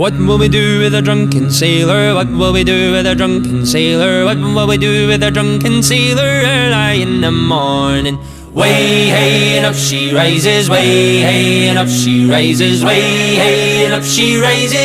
What will we do with a drunken sailor? What will we do with a drunken sailor? What will we do with a drunken sailor early in the morning? Way hey and up she rises, way hey and up she rises, way hey and up she rises.